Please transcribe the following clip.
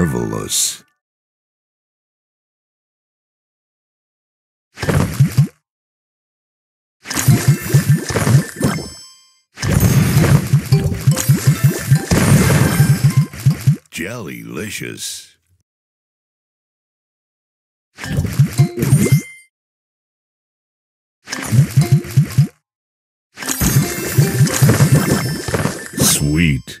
Marvelous. Jellylicious. Sweet.